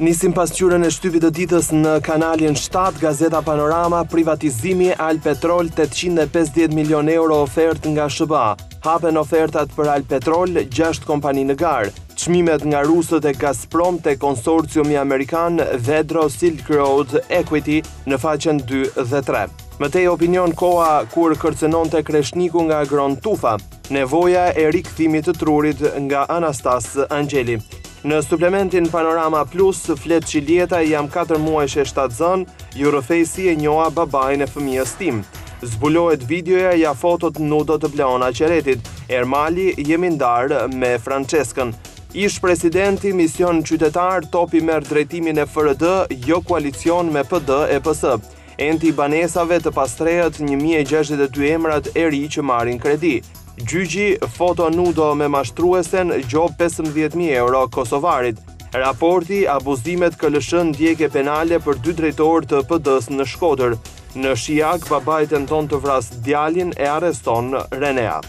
Nisim pasqyrën e shtypit të ditës në kanalin 7, Gazeta Panorama, privatizimi Albpetrol 850 milion euro ofertë nga SHBA. Hapen ofertat për Albpetrol, 6 kompani në garë. Çmimet nga rusët e Gazprom te konsorciumi amerikan Vetro Silk Road Equity në faqen 2 dhe 3. Më tej opinion koha kur kërcënonte Kreshniku nga Agron Tufa, nevoja e rikthimit të trurit nga Anastas Angjeli. Në suplementin Panorama Plus, flet Çiljeta, jam 4 muajshe shtatzënë, ju rrëfej si e njoha babain e fëmijës tim. Zbulohet videoja ja fotot nudo të Bleona Qeretit, Ermali jemi ndarë me Françeskën. Ish presidenti mision qytetar Topi merr drejtimin e FRD jo koalicion me PD e PS. Enti i banesave të pastrehët një mijë e gjashtëdhjetë e dy emrat e ri që marrin kredi. Gjyqi foto nudo me mashtruesen gjobë pesëmbëdhjetë mijë euro kosovarit. Raporti abuzimet KLSH ndjekje penale për dy drejtorë të PD-së në Shkodër. Në Shijak, babai tenton të vrasë djalin e arreston Renea.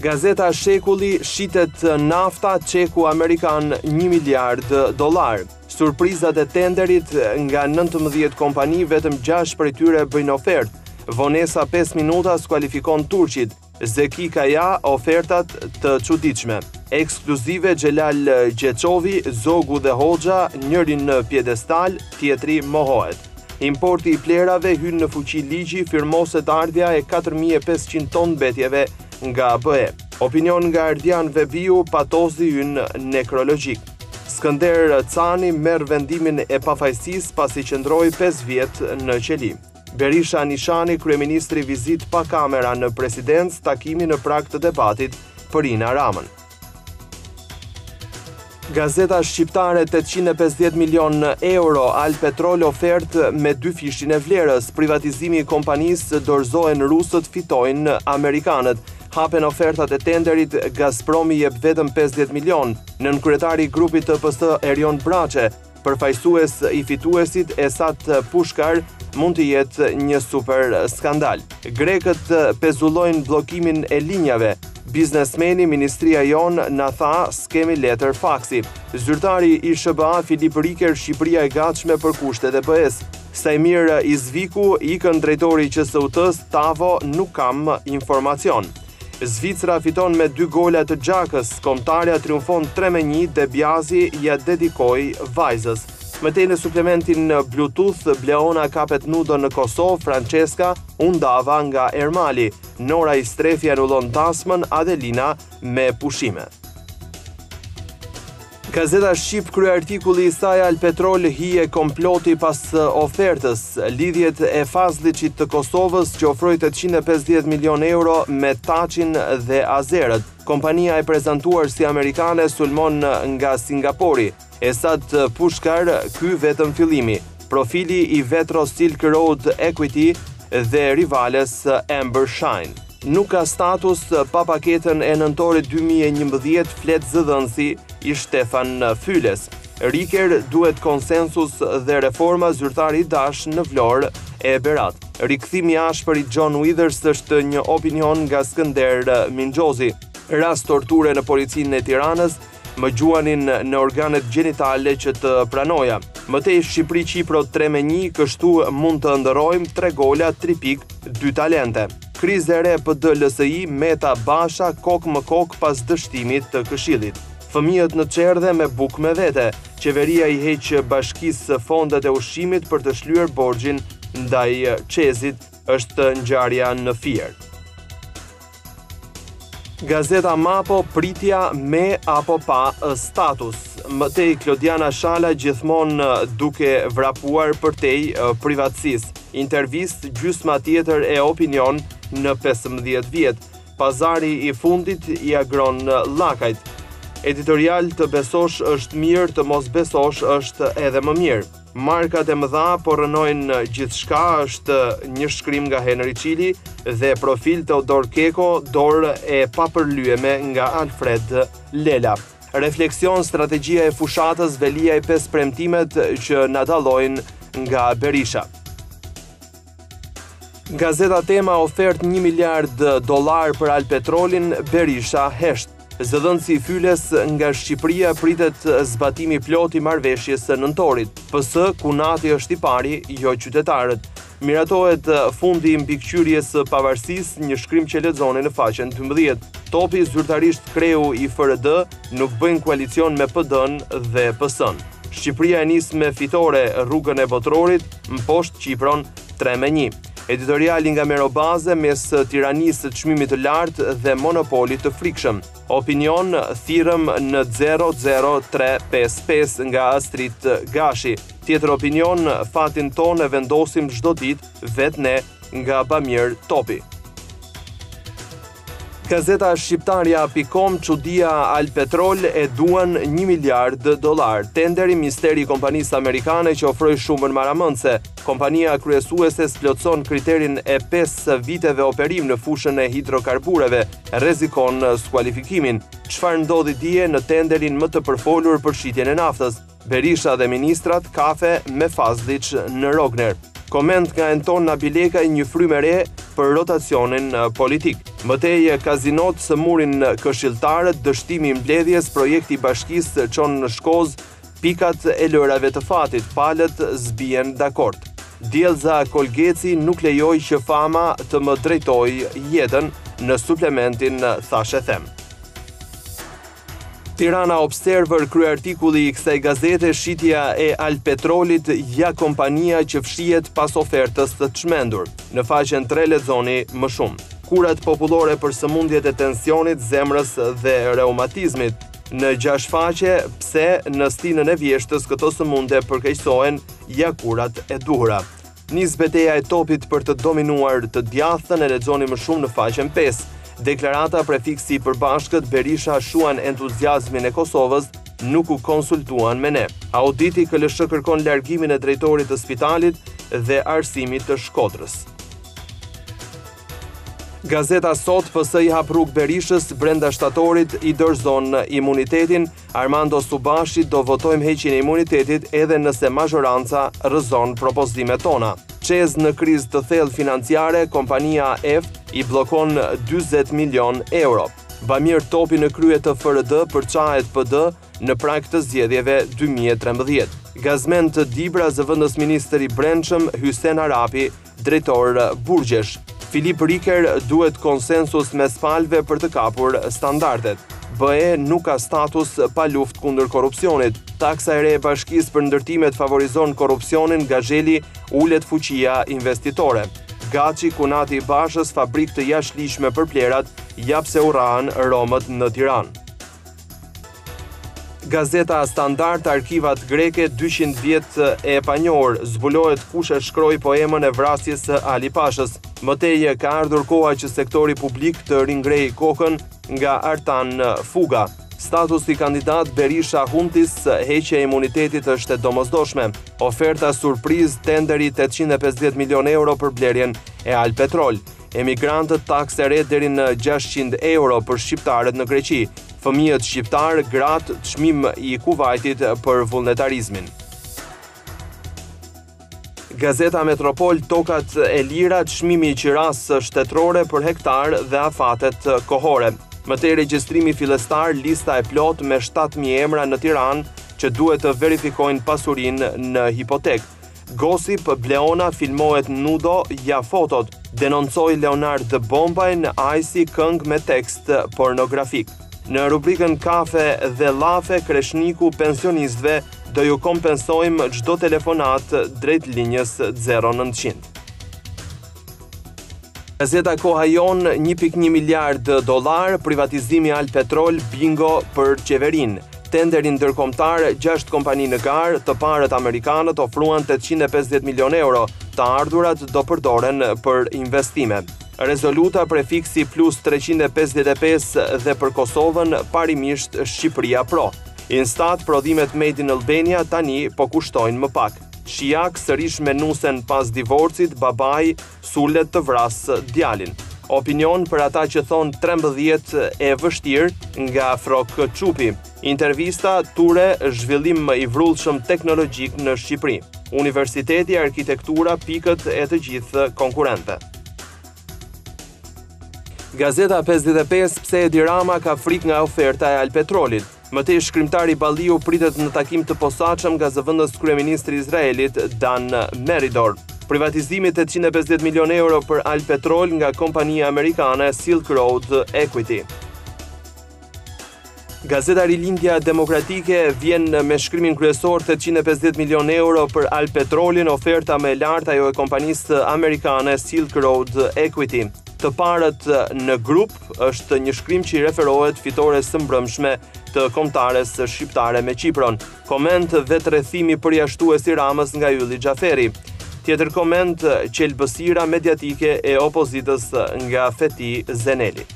Gazeta Shekulli shitet nafta çeku amerikan 1 miliard dollar. Surprizat e tenderit nga 19 kompani vetëm 6 prej tyre bëjnë ofertë. Vonesa 5 minuta skualifikon turqit. Zeki Kaja, ofertat të çuditshme. Ekskluzive Xhelal Gjeçovi, Zogu dhe Hoxha, njëri në piedestal, tjetri mohohet. Importi i plehrave hyn në fuqi ligji, firmoset ardhja e katër mijë e pesëqind ton mbetjeve nga BE. Opinion nga Ardian Vehbiu, patosi ynë nekrologjik. Skënder Cani merr vendimin e pafajësisë pasi qëndroi pesë vjet në qeli. Berisha, Nishani, kryeministri vizitë pa kamera në Presidencë, takimi në prag të debatit për Ina Ramën. Gazeta Shqiptare 850 milion euro, Albpetrol ofertë me dyfishin e vlerës, privatizimi i kompanisë dorëzohen rusët fitojnë amerikanët, hapen ofertat e tenderit, Gazpromi jep vetëm 50 milion, nënkryetari i grupit të PS Erion Braçe, Përfaqësues i fituesit Esat Pushkar mund të jetë një superskandal. Grekët pezullojnë bllokimin e linjave. Biznesmeni ministria jonë na tha s'kemi letër faksi. Zyrtari i SHBA Filip Riker Shqipëria e gatshme për kushtet e BE-s. Saimir Izviku ikën drejtori i QSUT-së, Tavo nuk kam informacion. Zvicra fiton me dy gola të Xhakës, Kombëtarja triumfon tre me një De Biazi ia dedikoi vajzës. Më tej në suplementin në Bluetooth, Bleona kapet nudo në Kosovë, Francesca u ndava nga Ermali, Nora Istrefi anullon dasmën, Adelina me pushime. Gazeta Shqip kryeartikulli i saj Albpetrol hije komploti pas ofertës, lidhjet e Fazliçit të Kosovës që ofroi tetëqind e pesëdhjetë milionë euro me Taçin dhe azerët. Kompania e prezantuar si amerikane sulmon nga Singapori. Esat Pushkar, ky vetëm fillimi. Profili i Vetro Silk Road Equity dhe rivales Amber Shine. Nuk ka status pa paketën e nëntorit 2011, flet zëdhënësi i Shtefan Fyles. Riker duhet konsensus dhe reforma zyrtari i DASH në Vlorë e Berat. Rikthimi i ashpër i John Withers është një opinion nga Skënder Minxhozi. Rast torture në policinë e Tiranës, Më gjuanin në organet gjenitale që të pranoja. Më tej Shqipëri Qipro tre me një, kështu mund të ëndërrojmë tre gola, tri pikë, dy talente. Krizë e re PD LSI, Meta Basha kokë më kokë pas dështimit të Këshillit. Fëmijët në çerdhe me bukë me vete, qeveria i heq bashkisë fondet e ushqimit për të shlyer borxhin ndaj ÇEZ-it, është ngjarja në Fier. Gazeta Mapo, pritja me apo pa status. Më tej, Klodiana Shala gjithmonë duke vrapuar përtej privatësisë. Intervistë gjysma tjetër e Opinion në 15 vjet. Pazari i fundit i Agron Llakajt. Editorial të besosh është mirë, të mos besosh është edhe më mirë. Markat e mëdha po rrënojnë gjithçka është një shkrim nga Henri Çili dhe profil Teodor Keko, dorë e papërlyeme nga Alfred Lela. Refleksion strategjia e fushatës Veliaj 5 premtimet që na dallojnë nga Berisha. Gazeta Tema ofertë 1 miliard dollarë për Albpetrolin, Berisha hesht. Zëdhënësi i Fyles nga Shqipëria pritet zbatim i plotë i marrëveshjes së nëntorit. PS, kunati është i pari, jo qytetarët. Miratohet fundi i mbikëqyrjes së pavarësisë, një shkrim që lexoni në faqen dymbëdhjetë. Topi zyrtarisht kreu i FRD nuk bëjmë koalicion me PD-në dhe PS-në. Shqipëria e nis me fitore rrugën e Botërorit, Mposht Qipron, tre me një. Editoriali nga Mero Baze mes tiranisë së çmimit të lartë dhe monopolit të frikshëm. Opinion, thirrëm në zero zero tre pesë pesë nga Astrit Gashi. Tjetër opinion, fatin tonë e vendosim çdo ditë vetë ne nga Bamir Topi. Gazeta Shqiptarja pikë com, Çudia Albpetrol e duan një miliard dollarë. Tenderi misteri i kompanisë amerikane që ofroi shumën marramendëse. Kompania kryesuese s'plotëson kriterin e 5 viteve operim në fushën e hidrokarbureve, rrezikon skualifikimin. Çfarë ndodhi dje në tenderin më të përfolur për shitjen e naftës? Berisha dhe ministrat kafe me Fazliç në Rogner. Koment nga Enton Abilekaj një frymë e re për rotacionin politik. Më tej kazinot sëmurin këshilltarët, dështimi i mbledhjes, projekti i bashkisë çon në Shkoz pikat e lojërave të fatit, palët s'bien dakord. Diellza Kolgeci, nuk lejoj që fama të më drejtojë jetën në suplementin Thashethem. Tirana Observer Kryeartikulli i kësaj gazete Shitja e Albpetrolit ja kompania që fshihet pas ofertës të çmendur. Në faqen tre lexoni më shumë. Kurat popullore për sëmundjet e tensionit, zemrës dhe reumatizmit. Në gjashtë faqe, pse në stinën e vjeshtës këto sëmundje përkeqësohen, ja kurat e duhura. Nis beteja e Topit për të dominuar të djathtën e lexoni më shumë në faqen pesë. Deklarata prefiksi i përbashkët Berisha shuan entuziazmin e Kosovës, nuk u konsultuan me ne. Auditi KLSH kërkon largimin e drejtorit të spitalit dhe arsimit të Shkodrës. Gazeta sot, PS i hap rrugë Berishës, brenda shtatorit i dorëzon imunitetin, Armando Subashi do votojmë heqjen e imunitetit edhe nëse mazhoranca rrëzon propozimet tona. ÇEZ në krizë të thellë financiare, kompania EFT i bllokon dyzet milionë euro. Bamir Topi në krye të FRD përçahet PD në prag të zgjedhjeve dy mijë e trembëdhjetë. Gazmend Dibra zëvendësministër i Brendshëm Hysen Arapi drejtor burgjesh. Filip Riker duhet konsensus mes palëve për të kapur standardet. BE nuk ka status pa luftë kundër korrupsionit. Taksa e re e bashkisë për ndërtimet favorizon korrupsionin Ngjeli ulet fuqia investitore. Gaci, kunati i Bashës, fabrikë të jashtëligjshme për plehrat, ja pse u rrahën romët në Tiranë. Gazeta Standard Arkivat greke 200 vjet e panjohur, zbulohet kush e shkroi poemën e vrasjes së Ali Pashës. Më tej ka ardhur koha që sektori publik të ringrejë kokën nga Artan Fuga. Statusi kandidat Berisha Huntis heqja e imunitetit është e domosdoshme. Oferta surprizë tenderi 850 milionë euro për blerjen e Albpetrol. emigrantët taksë rreth deri në 600 euro për shqiptarët në Greqi, fëmijët shqiptarë, gratë, çmim i Kuvajtit për vullnetarizmin. Gazeta Metropol, tokat e lira, çmimi i qirasë së shtetërore për hektar dhe afatet kohore. Më tej regjistrimi fillestar, lista e plotë me 7000 emra në Tiranë që duhet të verifikojnë pasurinë në hipotekë. Gossip, Bleona filmohet nudo, ja fotot, denoncoi Leonard Bombaj në EC këngë me tekst pornografik. Në rubrikën Kafe dhe Llafe, Kreshniku pensionistëve do ju kompensojmë çdo telefonatë drejt linjës 0900. Gazeta Koha Jonë, 1.1 miliard dollar, privatizimi Albpetrol, bingo për qeverinë. Tenderi ndërkombëtar, 6 kompani në garë, të parët amerikanët ofruan 850 milion euro, të ardhurat do përdoren për investime. Rezoluta prefiksi plus 355 dhe për Kosovën parimisht Shqipëria pro. Instat prodhimet Made in Albania tani po kushtojnë më pak. Shijak sërish me nusen pas divorcit babai sulet të vrasë djalin opinion për ata që thonë 13 e vështirë nga Frrok Çupi intervista Turre zhvillim më i vrullshëm teknologjik në Shqipëri universiteti arkitektura pikët e të gjithë konkurentëve Gazeta 55 pse Edi Rama ka frikë nga oferta e Albpetrolit Më tej shkrimtari Balliu pritet në takim të posaçëm nga zëvendës kryeministri i Izraelit, Dan Meridor. Privatizimi tetëqind e pesëdhjetë milionë euro për Albpetrol nga kompania amerikane Silk Road Equity. Gazeta Rilindja Demokratike vjen me shkrimin kryesor 850 milion euro për Albpetrolin, oferta më e lartë ajo e kompanisë amerikane Silk Road Equity. Të parët në grup, është një shkrim që i referohet fitores së mbrëmshme të kombëtares shqiptare me Qipron. Koment vetërrethimi përjashtues i Ramës nga Ylli Xhaferi. Tjetër koment qelbësira mediatike e opozitës nga Feti Zeneli.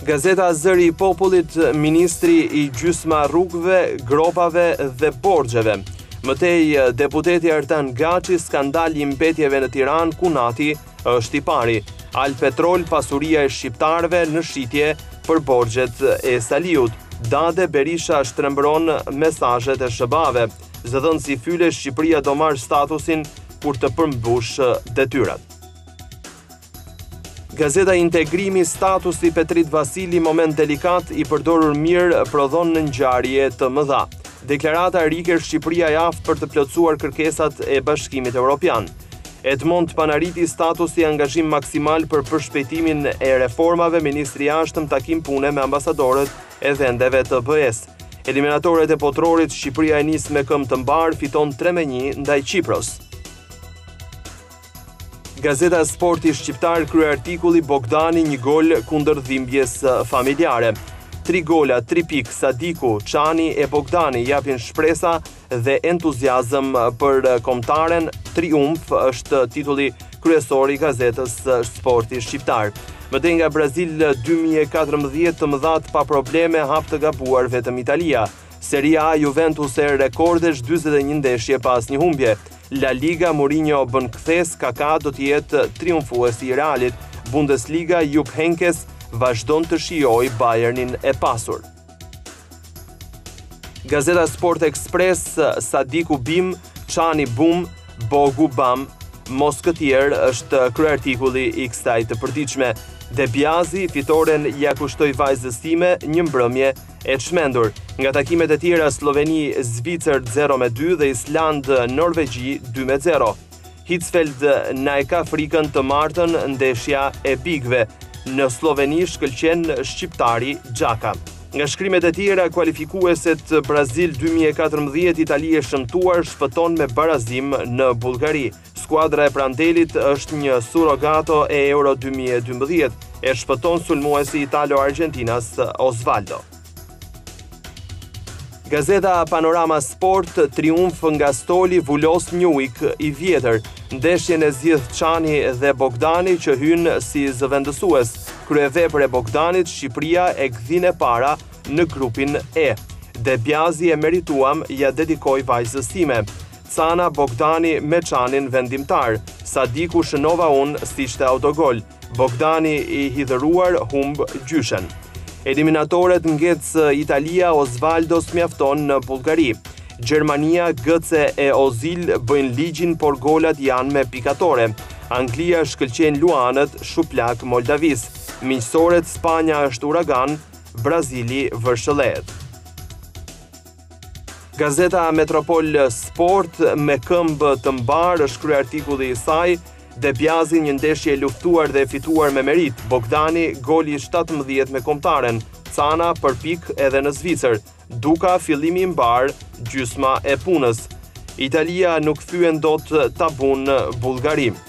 Gazeta Zëri i Popullit, Ministri i Gjysmërrugëve, Gropave dhe Borxheve. Më tej, deputeti Artan Gaçi, skandal i mbetjeve në Tiranë, kunati, Është i pari, Albpetrol pasuria e shqiptarëve në shitje për borxhet e Saliut. Dade Berisha shtrembëron mesazhet e SHBA-ve. Zëdhënësi i Fyle Shqipëria do marrë statusin kur të përmbushë detyrat. Gazeta Integrimi statusi Petrit Vasili moment delikat i përdorur mirë prodhon ngjarje të mëdha. Deklarata Riker Shqipëria e aftë për të plotësuar kërkesat e Bashkimit Europian. Edmond Panariti statusi angazhim maksimal për përshpejtimin e reformave ministri i jashtëm takim pune me ambasadorët e vendeve të BE-s. Eliminatoret e Botërorit Shqipëria e nis me këmbë të mbarë fiton 3 me 1 ndaj Qipros. Gazeta Sporti Shqiptar kryeartikulli Bogdani një gol kundër dhimbjes familjare. Tri gola, tri pikë, Sadiku, Çani e Bogdani japin shpresa dhe entuziazëm për kombëtaren, triumf është titulli kryesor i gazetës Sporti Shqiptar. Më tej nga Brazil 2014 të mëdhat pa probleme hap të gabuar vetëm Italia. Seria A Juventus rekordesh 41 ndeshje pa asnjë humbje. La Liga Mourinho bën kthesë, Kaka do të jetë triumfuesi i Realit. Bundesliga Jupp Heynckes vazhdon të shijojë Bayernin e pasur. Gazeta Sport Express, Sadiku Bim, Çani Bum, Bogu Bam, Mos Ka Tjerë është kryartikulli i kësaj të përditshme. De Biazi, fitoren ia kushtoj vajzës sime një mbrëmje e çmendur. Nga takimet e tjera, Slloveni, Zvicër 0-2 dhe Islandë, Norvegji 2-0. Hitzfeld na e ka frikën të martën ndeshja e bigëve. Në Slloveni shkëlqen shqiptari Xhaka. Nga shkrimet e tjera kualifikueset Brazil 2014 Itali e shëmtuar shpëton me barazim në Bullgari. Skuadra e Prandelit është një surrogato e Euro 2012, e shpëton sulmuesi italo-argjentinas Osvaldo. Gazeta Panorama Sport, triumf nga stoli vulos një ujk i vjetër, ndeshjen e zgjidh Çani dhe Bogdani që hyjnë si zëvendësues. Kryevepër e Bogdanit, Shqipëria gdhin e para në grupin E. De Biazi e merituam, ia dedikoj vajzës sime. Cana Bogdani me Çanin vendimtar. Sadiku shënova unë s'ishte autogol. Bogdani i hidhëruar humb gjyshen. Eliminatoret ngec Italia Osvaldo s'mjafton në Bullgari. Gjermania, Gëce e Ozil bëjnë ligjin por golat janë me pikatore. Anglia shkëlqejnë Luanët, shuplakë Moldavisë. Miqësoret Spanja është uragan, Brazili vërshëllehet. Gazeta Metropol Sport me këmbë të mbarë është kryeartikulli i saj De Biazi një ndeshje e luftuar dhe e fituar me meritë. Bogdani goli i 17 me kombëtaren. Cana për pikë edhe në Zvicër. Duka fillimi i mbarë, gjysma e punës. Italia nuk thyen dot tabun Bullgari.